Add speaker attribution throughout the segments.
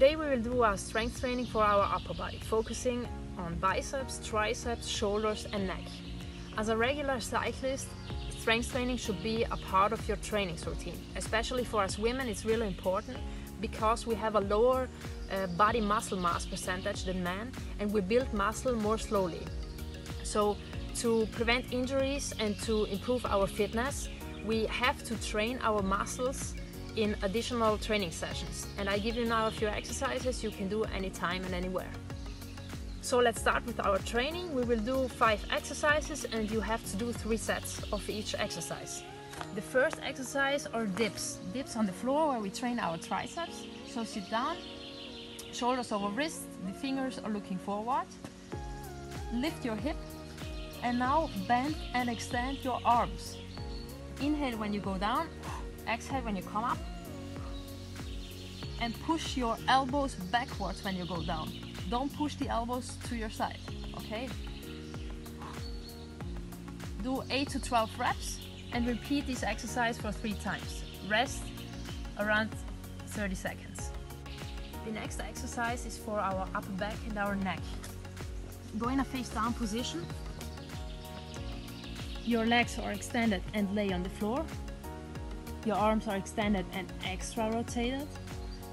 Speaker 1: will do our strength training for our upper body, focusing on biceps, triceps, shoulders and neck. As a regular cyclist, strength training should be a part of your training routine. Especially for us women, it's really important because we have a lower uh, body muscle mass percentage than men and we build muscle more slowly. So to prevent injuries and to improve our fitness, we have to train our muscles in additional training sessions. And I give you now a few exercises you can do anytime and anywhere. So let's start with our training. We will do five exercises and you have to do three sets of each exercise. The first exercise are dips. Dips on the floor where we train our triceps. So sit down, shoulders over wrists, the fingers are looking forward. Lift your hip and now bend and extend your arms. Inhale when you go down, exhale when you come up. And push your elbows backwards when you go down. Don't push the elbows to your side, okay? Do 8 to 12 reps and repeat this exercise for 3 times. Rest around 30 seconds. The next exercise is for our upper back and our neck. Go in a face down position. Your legs are extended and lay on the floor. Your arms are extended and extra rotated.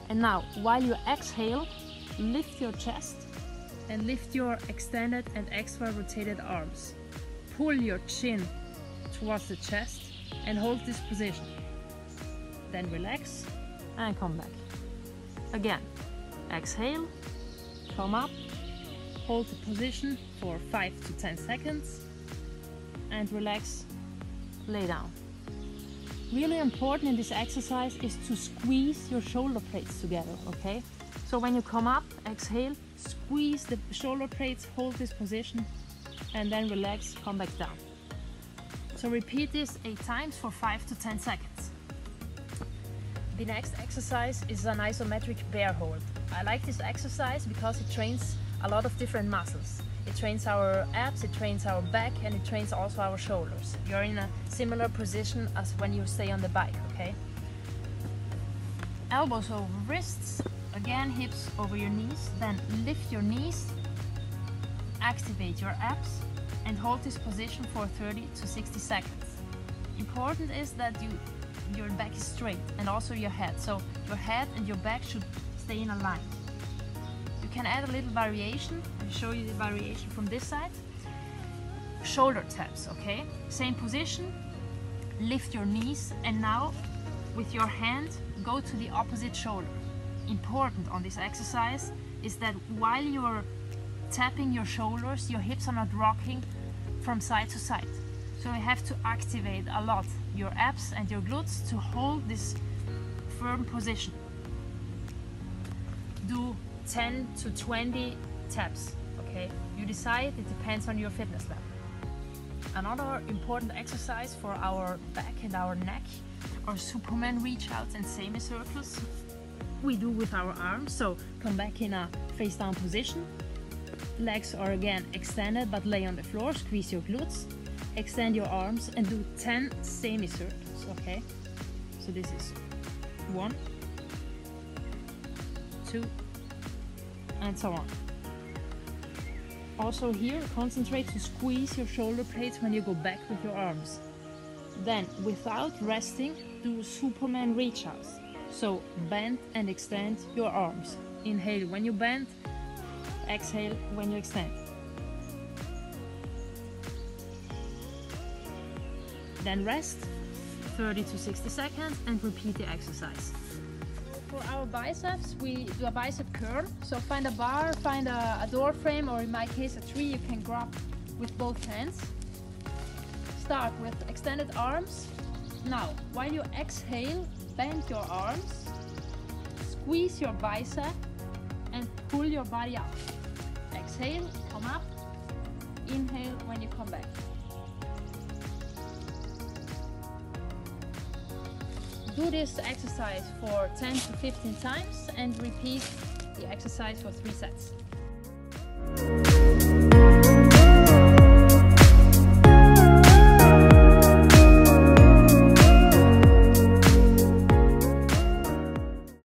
Speaker 1: And now, while you exhale, lift your chest and lift your extended and extra rotated arms. Pull your chin towards the chest and hold this position. Then relax and come back. Again, exhale, come up, hold the position for 5 to 10 seconds and relax, lay down. Really important in this exercise is to squeeze your shoulder blades together, okay? So when you come up, exhale, squeeze the shoulder blades, hold this position, and then relax, come back down. So repeat this eight times for five to 10 seconds. The next exercise is an isometric bear hold. I like this exercise because it trains a lot of different muscles. It trains our abs, it trains our back, and it trains also our shoulders. You're in a similar position as when you stay on the bike, okay? Elbows over wrists, Again, hips over your knees, then lift your knees, activate your abs and hold this position for 30 to 60 seconds. Important is that you, your back is straight and also your head. So your head and your back should stay in a line. You can add a little variation. I'll show you the variation from this side. Shoulder taps, okay? Same position, lift your knees and now with your hand go to the opposite shoulder important on this exercise is that while you're tapping your shoulders, your hips are not rocking from side to side. So you have to activate a lot your abs and your glutes to hold this firm position. Do 10 to 20 taps, okay? You decide, it depends on your fitness level. Another important exercise for our back and our neck are Superman reach outs and semicircles we do with our arms. So come back in a face down position. Legs are again extended but lay on the floor. Squeeze your glutes. Extend your arms and do 10 semicircles, okay? So this is one, two, and so on. Also here, concentrate to squeeze your shoulder blades when you go back with your arms. Then, without resting, do Superman reach outs. So bend and extend your arms. Inhale when you bend, exhale when you extend. Then rest 30 to 60 seconds and repeat the exercise. For our biceps, we do a bicep curl. So find a bar, find a, a door frame, or in my case a tree you can grab with both hands. Start with extended arms. Now, while you exhale, bend your arms, squeeze your bicep and pull your body up. Exhale, come up, inhale when you come back. Do this exercise for 10 to 15 times and repeat the exercise for three sets.